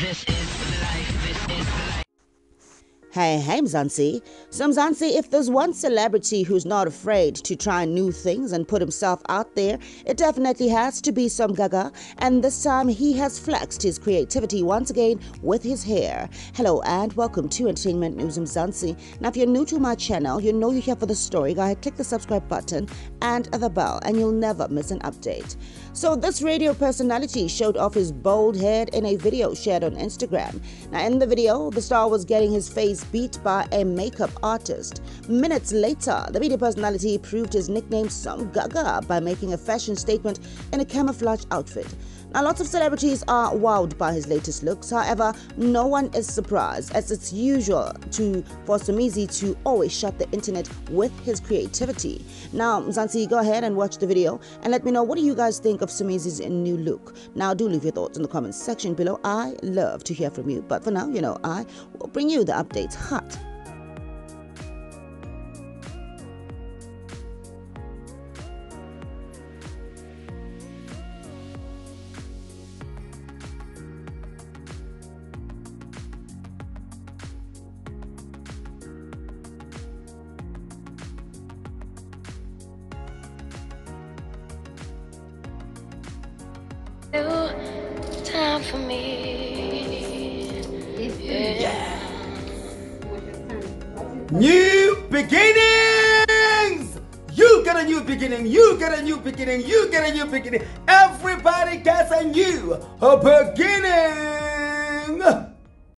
This is life. This is life. Hey, hey, Mzansi. So, Mzansi, if there's one celebrity who's not afraid to try new things and put himself out there, it definitely has to be SomGaga. And this time he has flexed his creativity once again with his hair. Hello, and welcome to Entertainment News Mzansi. Now, if you're new to my channel, you know you're here for the story. Go ahead, click the subscribe button and the bell, and you'll never miss an update. So, this radio personality showed off his bald head in a video shared on Instagram. Now, in the video, the star was getting his face beat by a makeup artist. Minutes later, the media personality proved his nickname SomGaga by making a fashion statement in a camouflage outfit. Now, lots of celebrities are wowed by his latest looks. However, no one is surprised, as it's usual to for Somizi to always shut the internet with his creativity. Now, Mzansi, go ahead and watch the video and let me know what do you guys think of Somizi's new look. Now, do leave your thoughts in the comments section below. I love to hear from you. But for now, you know, I will bring you the updates hot New time for me. New beginnings! You get a new beginning, you get a new beginning, you get a new beginning. Everybody gets a new beginning.